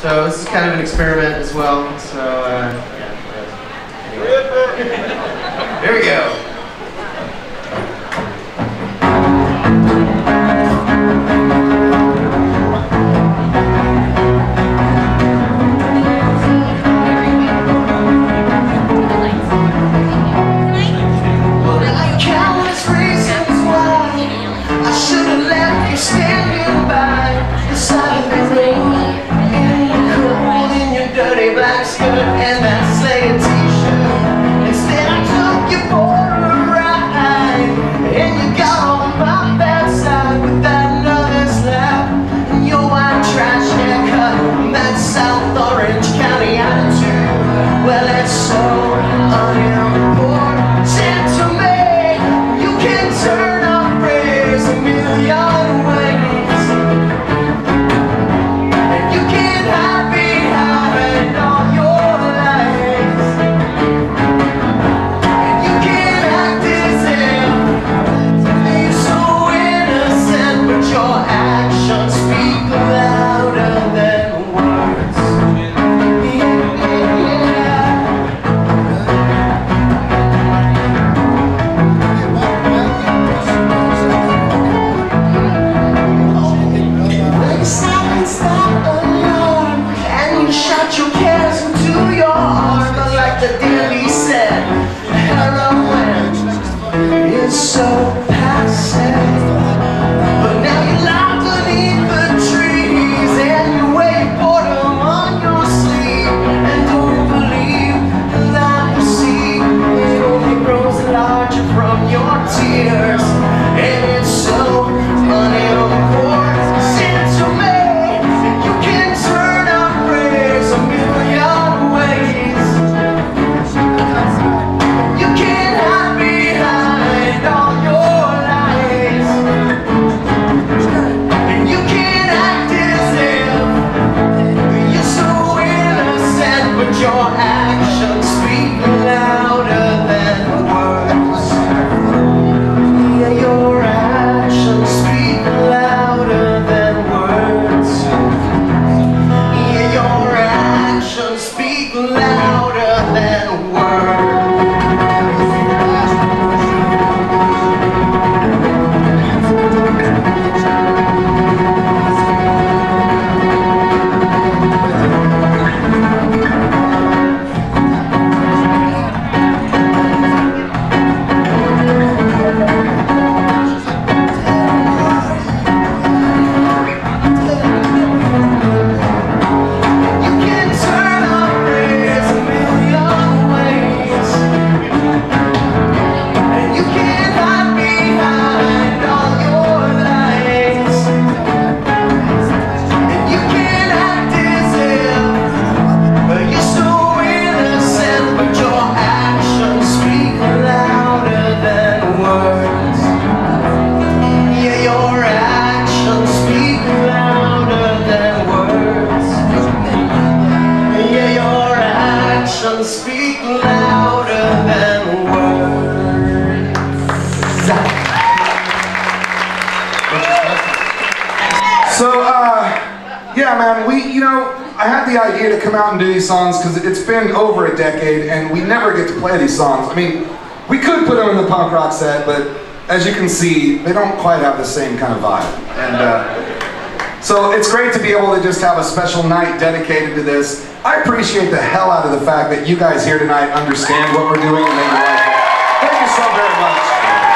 So this is kind of an experiment as well. So uh, yeah. Anyway. There we go. your ass. Songs. Because it's been over a decade and we never get to play these songs. I mean, we could put them in the punk rock set, but as you can see, they don't quite have the same kind of vibe. And uh, so it's great to be able to just have a special night dedicated to this. I appreciate the hell out of the fact that you guys here tonight understand what we're doing and that like it. Thank you so very much.